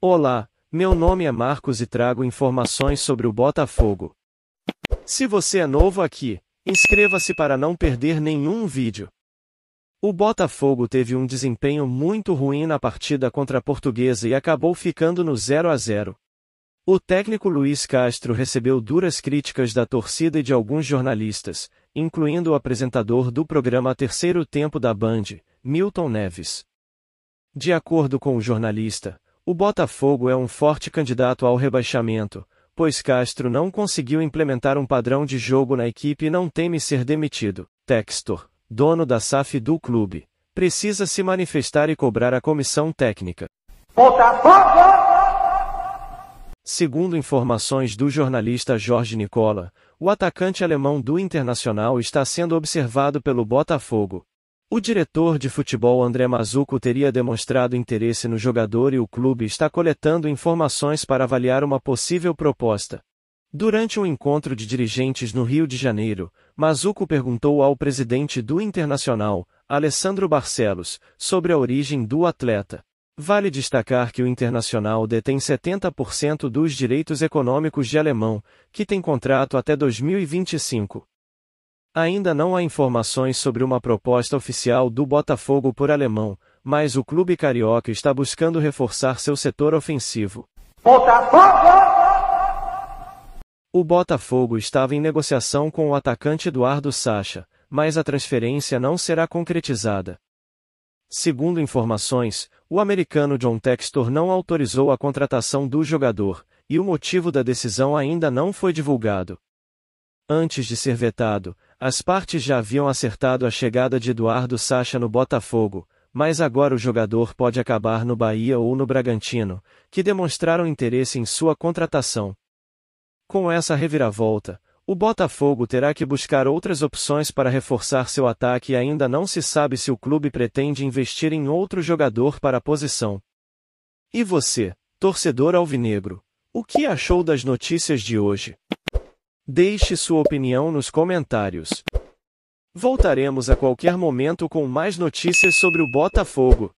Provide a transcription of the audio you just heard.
Olá, meu nome é Marcos e trago informações sobre o Botafogo. Se você é novo aqui, inscreva-se para não perder nenhum vídeo. O Botafogo teve um desempenho muito ruim na partida contra a Portuguesa e acabou ficando no 0 a 0. O técnico Luiz Castro recebeu duras críticas da torcida e de alguns jornalistas, incluindo o apresentador do programa Terceiro Tempo da Band, Milton Neves. De acordo com o jornalista, o Botafogo é um forte candidato ao rebaixamento, pois Castro não conseguiu implementar um padrão de jogo na equipe e não teme ser demitido. Textor, dono da SAF do clube, precisa se manifestar e cobrar a comissão técnica. Botafogo! Segundo informações do jornalista Jorge Nicola, o atacante alemão do Internacional está sendo observado pelo Botafogo, o diretor de futebol André Mazuco teria demonstrado interesse no jogador e o clube está coletando informações para avaliar uma possível proposta. Durante um encontro de dirigentes no Rio de Janeiro, Mazuco perguntou ao presidente do Internacional, Alessandro Barcelos, sobre a origem do atleta. Vale destacar que o Internacional detém 70% dos direitos econômicos de Alemão, que tem contrato até 2025. Ainda não há informações sobre uma proposta oficial do Botafogo por alemão, mas o clube carioca está buscando reforçar seu setor ofensivo. Botafogo! O Botafogo estava em negociação com o atacante Eduardo Sacha, mas a transferência não será concretizada. Segundo informações, o americano John Textor não autorizou a contratação do jogador, e o motivo da decisão ainda não foi divulgado. Antes de ser vetado, as partes já haviam acertado a chegada de Eduardo Sacha no Botafogo, mas agora o jogador pode acabar no Bahia ou no Bragantino, que demonstraram interesse em sua contratação. Com essa reviravolta, o Botafogo terá que buscar outras opções para reforçar seu ataque e ainda não se sabe se o clube pretende investir em outro jogador para a posição. E você, torcedor alvinegro, o que achou das notícias de hoje? Deixe sua opinião nos comentários. Voltaremos a qualquer momento com mais notícias sobre o Botafogo.